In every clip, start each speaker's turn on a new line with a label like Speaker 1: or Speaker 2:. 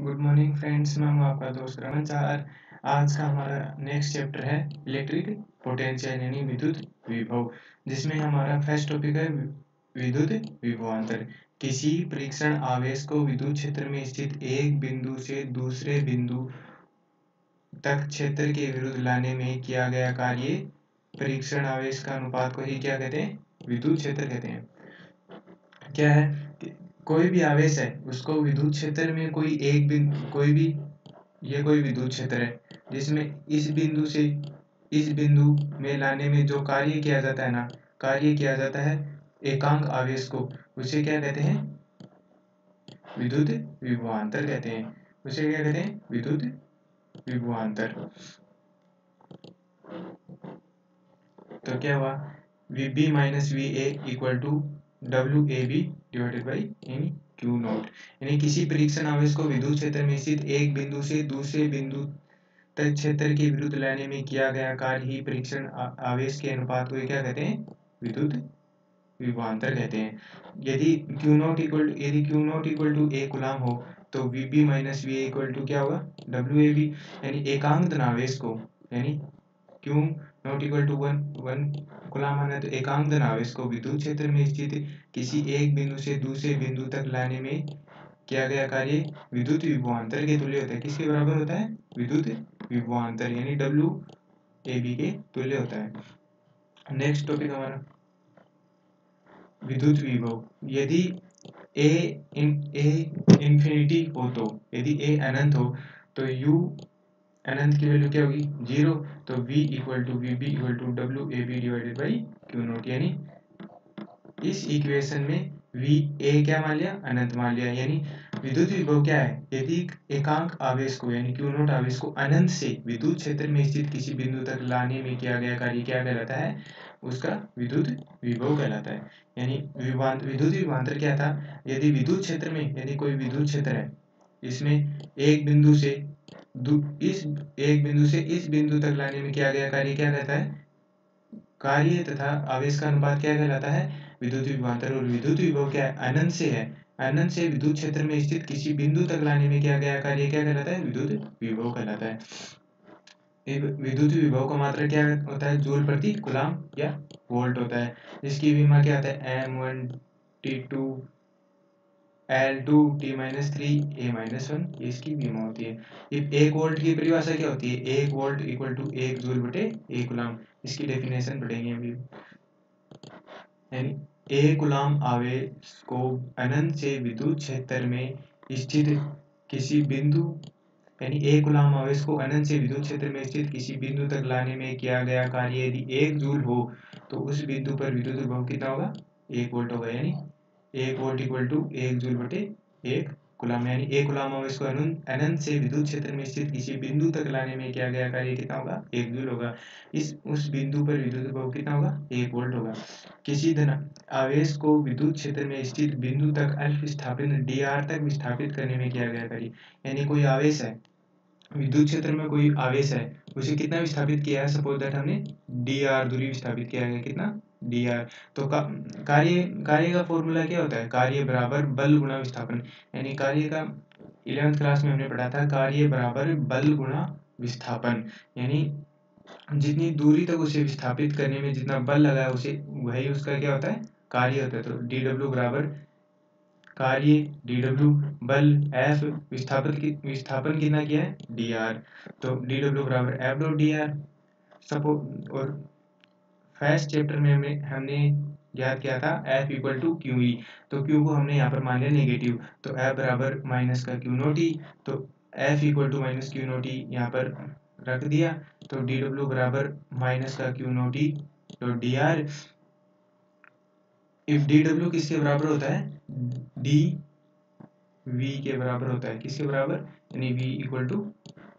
Speaker 1: Good morning friends मैं हूँ आपका दोस्त रमन चार। आज का हमारा नेक्स्ट चैप्टर है इलेक्ट्रिक पोटेंशियल यानी विद्युत विभव, जिसमें हमारा फ़र्स्ट टॉपिक है विद्युत विभवांतर। किसी परीक्षण आवेश को विद्युत क्षेत्र में स्थित एक बिंदु से दूसरे बिंदु तक क्षेत्र के विरुद्ध लाने में किया गया कार्य, परीक्षण आवेश का अनुपात को ही क्या कहते हैं? विद्युत क्षेत्र कहते हैं। क्या है? कोई भी आवेश है, उसको विद्युत क्षेत्र में कोई एक बिंदु कोई भी, ये कोई विद्युत क्षेत्र है, जिसमें इस बिंदु से, इस बिंदु में लाने में जो कार्य किया जाता है ना, कार्य किया जाता है एकांक आवेश को, उसे क्या कहते हैं? विद्युत विभवांतर कहते हैं। उसे क्या कहते हैं? विद्युत विभवांतर। तो क्या हुआ? V B minus V A equal to W A B divided by यानी क्यू नॉट यानी किसी परीक्षण आवेश को विद्युत क्षेत्र में स्थित एक बिंदु से दूसरे बिंदु तक क्षेत्र के विरुद्ध लाने में किया गया कार्य ही परीक्षण आवेश के अनुपात को क्या कहते हैं? विद्युत विभवांतर कहते हैं। यदि क्यू नॉट इक्वल यदि Q nought equal to A coulomb हो तो V B minus V equal to क्या होगा? डब्ल्यू ए बी यानी एकांक धनावेश को, यानी Q nought equal to one one खुला माना तो एकांक धन आवेश को विद्युत क्षेत्र में स्थित किसी एक बिंदु से दूसरे बिंदु तक लाने में किया गया कार्य विद्युत विभवांतर के तुल्य होता है। किसके बराबर होता है? विद्युत विभवांतर, यानी डब्ल्यू ए बी के तुल्य होता है। नेक्स्ट टॉपिक हमारा। विद्युत विभव। यदि ए इन ए इंफिनिटी हो तो यदि ए अनंत हो तो यू अनंत की वैल्यू क्या होगी? ज़ीरो तो v equal to V B equal to W A B divided by Q nought यानी इस इक्वेशन में v a क्या मान लिया? अनंत मान लिया। यानी विद्युत विभव क्या है? यदि एकांक आवेश को, यानी क्यू नोट आवेश को अनंत से विद्युत क्षेत्र में स्थित किसी बिंदु तक लाने में किया गया कार्य क्या कहलाता है? उसका विद्युत विभव कहलाता है। यानी विद्युत विभांतर क्या था? यदि विद्युत क्षेत्र में, यदि कोई विद्युत क्षेत्र है, इसमें एक बिंदु से इस एक बिंदु से इस बिंदु तक लाने में किया गया? कार्य क्या कहता है? कार्य तथा आवेश का अनुपात क्या कहलाता है? विद्युत विभवांतर और विद्युत विभव क्या है अनंत से है। अनंत से विद्युत क्षेत्र में स्थित किसी बिंदु तक लाने में किया गया? कार्य क्या कहलाता है? विद्युत विभव कहलाता है। विद्युत विभव का मात्रा क्या होता है? जूल प्रति गुलाम या वोल्ट होता है। जिसकी बीमा क्या होता है? M one T two L two T minus three A minus one ये इसकी बीमा होती है। एक वोल्ट की परिभाषा क्या होती है? एक वोल्ट इक्वल टू एक जूल बटे एक गुलाम। इसकी डेफिनेशन पढ़ेंगे अभी। यानी एक गुलाम आवेश को अनंत से विद्युत क्षेत्र में स्थित किसी बिंदु, यानी एक गुलाम आवेश को अनंत से विद्युत क्षेत्र में स्थित किसी बिंदु तक लाने में किया गया कार्य यदि एक जूल हो तो उस बिंदु पर विद्युत विभव कितना होगा? एक वोल्ट होगा। यानी एक वोल्ट इक्वल टू एक जूल बटे एक गुलाम यानी एक गुलाम आवेश को अनंत से विद्युत क्षेत्र में स्थित किसी बिंदु तक लाने में किया गया कार्य कितना होगा? एक जूल होगा। इस, उस बिंदु पर विद्युत विभव कितना होगा? एक वोल्ट होगा। किसी धन आवेश को विद्युत क्षेत्र में स्थित बिंदु तक अल्प विस्थापित डी तक विस्थापित करने में किया गया कार्य? यानी कोई आवेश है, विद्युत क्षेत्र में कोई आवेश है उसे कितना विस्थापित किया है सपोज़ दैट हमने डी आर दूरी विस्थापित किया है, कितना? डी आर तो कार्य कार्य का फॉर्मूला क्या होता है? कार्य बराबर बल गुणा विस्थापन. यानी कार्य का इलेवेंथ क्लास में हमने पढ़ा था, कार्य बराबर बल गुणा विस्थापन. यानी जितनी दूरी तक उसे विस्थापित करने में जितना बल लगा है, उसे, वही उसका क्या होता है? कार्य होता है. तो डी डब्ल्यू बराबर कार्य डी डब्ल्यू बल एफ़ विस्थापित की, विस्थापन कितना किया है? डी आर तो डी डब्ल्यू बराबर एफ़ डॉट डी आर सपो और फ़र्स्ट चैप्टर में हमने हमने याद किया था F equal to Q E तो क्यू को हमने यहाँ पर मान लिया नेगेटिव तो एफ़ बराबर माइनस का क्यू नोट ई तो F equal to minus Q nought E यहाँ पर रख दिया. तो डी डब्ल्यू बराबर माइनस का क्यू नोट ई तो D R if D W किसके बराबर होता है? डी वी के बराबर होता है। किसके बराबर? यानी वी इक्वल टू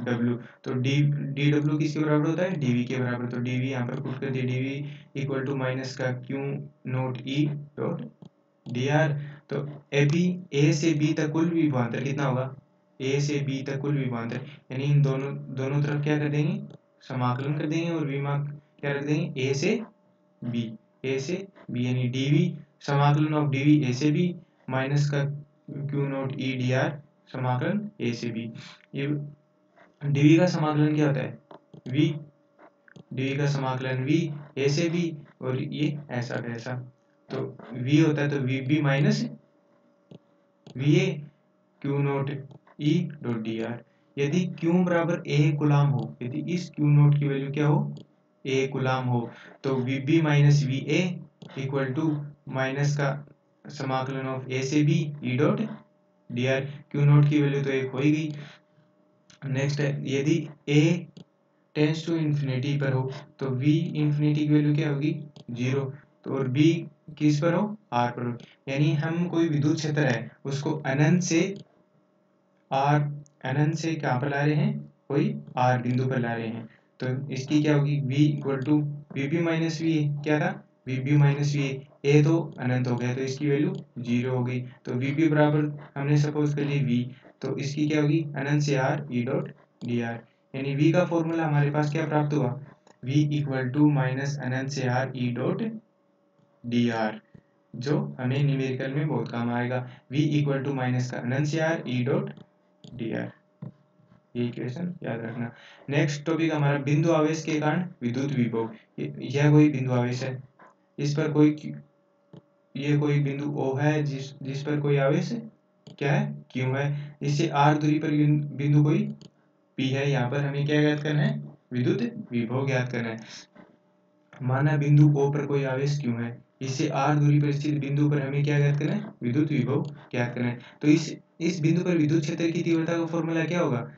Speaker 1: डब्ल्यू तो डी डी डब्ल्यू किसके बराबर होता है? डीवी के बराबर। तो डीवी यहाँ पर पुट कर दिया। D V equal to minus का Q nought E dot D R तो ए बी ए से बी तक कुल विभवांतर कितना होगा? ए से बी तक कुल विभवांतर। यानी इन दोनों दोनों तरफ़ क्या कर देंगे? समाकलन कर देंगे और विमा क्या रख देंगे? ए से बी ए से बी यानी डीवी समाकलन ऑफ़ डीवी ए से बी माइनस का Q nought E D R समाकलन ए से बी ये डीवी का समाकलन क्या होता है? वी डीवी का समाकलन वी ए से बी और ये ऐसा कैसा तो वी होता है तो V B minus V A Q nought E dot D R यदि क्यू बराबर ए गुलाम हो, यदि इस क्यू नोट की वैल्यू क्या हो? ए गुलाम हो तो V B minus V A equal to minus का समाकलन ऑफ़ ए से B E dot D R Q nought की वैल्यू तो एक हो ही गई नेक्स्ट है, यदि ए टेंस टू इंफिनिटी पर हो तो वी इंफिनिटी की वैल्यू क्या होगी? ज़ीरो तो और बी किस पर हो? आर पर हो। यानी हम कोई विद्युत क्षेत्र है, उसको अनंत से आर अनंत से कहाँ पर ला रहे हैं? कोई आर बिंदु पर ला रहे हैं। तो इसकी क्या होगी? V equal to V B minus V क्या था? V B minus V A तो अनंत हो गया तो इसकी वैल्यू ज़ीरो हो गई। तो वी बी बराबर हमने सपोज़ कर ली v. तो इसकी क्या होगी? अनंत से R E dot D R यानी v का फॉर्मूला हमारे पास क्या प्राप्त हुआ? V इक्वल टू माइनस अनंत से R E dot D R जो हमें न्यूमेरिकल में बहुत काम आएगा। V इक्वल टू माइनस का अनंत से R E dot D R ये इक्वेशन याद रखना। नेक्स्ट टॉपिक हमारा बिंदु आवेश के कारण विद्युत विभव यह कोई बिंदु आवेश है। इस पर कोई ये कोई बिंदु O है, जिस जिस पर कोई आवेश क्या है? क्यों है। इससे R दूरी पर बिंदु कोई P है। यहाँ पर हमें क्या ज्ञात करना है? विद्युत विभव ज्ञात करना है। माना बिंदु O पर कोई आवेश क्यों है। इससे R दूरी पर स्थित बिंदु पर हमें क्या ज्ञात करना है? विद्युत विभव ज्ञात करना है। तो इस इस बिंदु पर विद्युत क्षेत्र की तीव्रता का फॉर्मूला क्या होगा?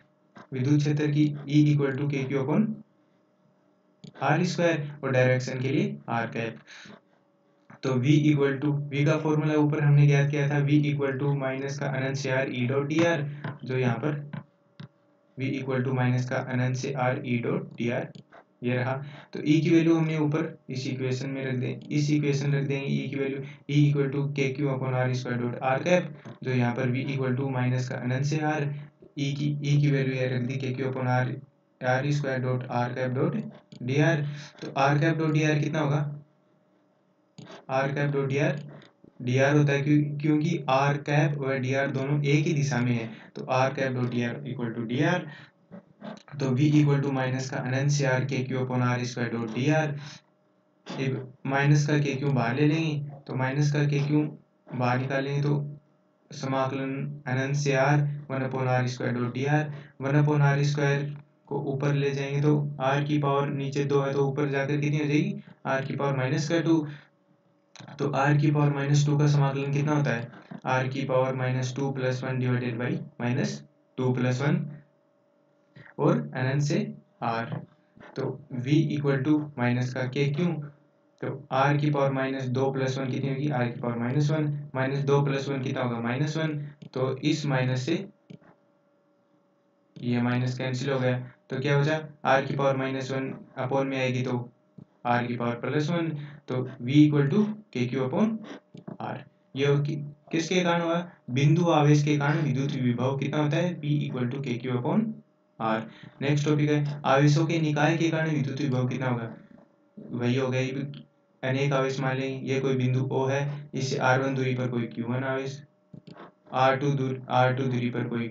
Speaker 1: विद्युत क्षेत्र की E equal to K Q upon R square और डायरेक्शन के लिए आर कैप तो V इक्वल टू V का फॉर्मूला ऊपर हमने ज्ञात किया था, V इक्वल टू माइनस का अनंत से R E dot D R जो यहाँ पर V इक्वल टू माइनस का अनंत से R E dot D R ये रहा। तो E की वैल्यू हमने ऊपर इस इक्वेशन में रख दें, इस इक्वेशन रख देंगे E की value E equal to K Q upon R square dot R cap जो यहाँ पर V इक्वल टू माइनस का अनंत से आर ई की ई की वैल्यू है रख दी K Q upon R R square dot R cap dot D R तो R cap dot D R कितना होगा? R cap dot D R D R होता है क्यों, क्योंकि आर कैप और डी आर दोनों एक ही दिशा में है। तो R cap dot D R equal to D R तो v इक्वल टू माइनस का अनंत से R K Q upon R square dot D R minus का के क्यू बाहर ले लेंगे तो माइनस का के क्यू बाहर निकालेंगे तो समाकलन अनंत से R one upon R square dot D R one upon R square को ऊपर ले जाएँगे तो आर की पावर नीचे दो है तो ऊपर जाकर कितनी हो जाएगी? आर की पावर माइनस का टू तो आर की पावर माइनस टू का समाकलन कितना होता है? आर की power minus two plus one divided by minus two plus one और अनंत से आर तो v इक्वल टू माइनस का के क्यों? तो r की पावर माइनस दो प्लस वन कितनी होगी? r की पावर माइनस वन माइनस दो प्लस वन कितना होगा? माइनस वन तो इस माइनस से ये माइनस कैंसिल हो गया। तो क्या हो जाए r की पावर माइनस वन अपॉन में आएगी तो r की पावर प्लस वन तो v equal to K Q upon R ये किसके कारण हुआ बिंदु आवेश के कारण विद्युत विभव कितना होता है? v equal to K Q upon R next topic है। आवेशों के निकाय के कारण विद्युत विभव कितना होगा? वही हो गया। अनेक आवेश मान लें, ये कोई बिंदु O है इससे R1 दूरी पर कोई Q1 आवेश R2 दूर R2 दूरी पर कोई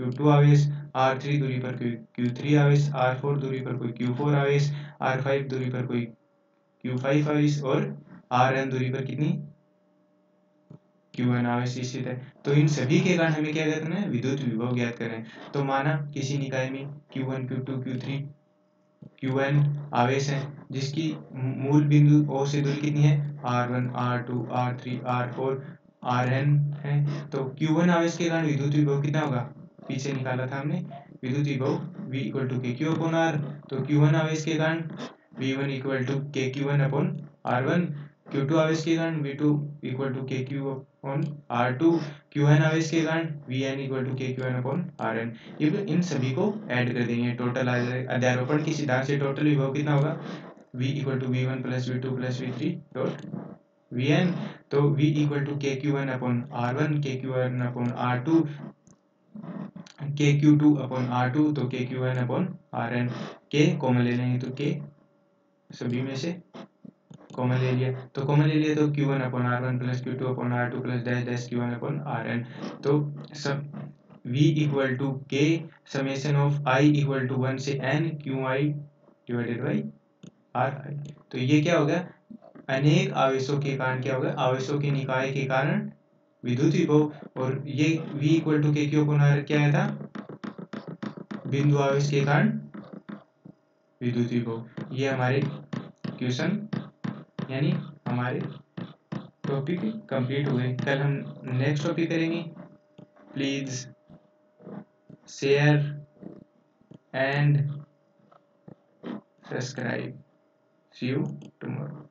Speaker 1: Q2 आवेश R3 दूरी पर कोई Q3 आवेश R4 दूरी पर कोई Q4 आवेश R5 दूरी पर कोई Q5 आवेश, और Rn दूरी पर कितनी Q1 आवेश स्थित है। तो इन सभी के कारण हमें क्या करना है? विद्युत विभव ज्ञात करना है। तो माना किसी निकाय में Q1 Q2 Q3 Qn आवेश है, जिसकी मूल बिंदु O से दूरी कितनी है? R1 R2 R3 R4 Rn है। तो क्यू वन आवेश के कारण विद्युत विभव कितना होगा? पीछे निकाला था हमने। विद्युत विभव V equal to K Q upon R तो क्यू वन आवेश के कारण V1 equal to K Q one upon R one Q two आवेश के कारण V two equal to K Q upon R two Q N आवेश के कारण V N equal to K Q N upon R N इन सभी को add कर देंगे. टोटल आ जाएगा अध्यारोपण की सिद्धांत से टोटल विभव कितना होगा? V equal to V one plus V two plus V three dot V N तो v equal to K Q N upon R one K Q N upon R two K Q two upon R two तो K Q N upon R N के common ले लेंगे तो के सभी में से कॉमन ले लिया। तो कॉमन ले लिया तो Q1 one upon R one plus Q two upon R two plus dash dash Q one upon R N तो सब v equal to K summation of i equal to one से n Q I divided by R I तो ये क्या हो गया? अनेक आवेशों के कारण क्या होगा आवेशों के निकाय के कारण विद्युत विभव। और ये v इक्वल टू के क्यों पुनः क्या आया था? बिंदु आवेश के कारण विद्युत विभव। ये हमारे क्वेश्चन यानी हमारे टॉपिक कंप्लीट हुए कल हम नेक्स्ट टॉपिक करेंगे। Please share and subscribe see you tomorrow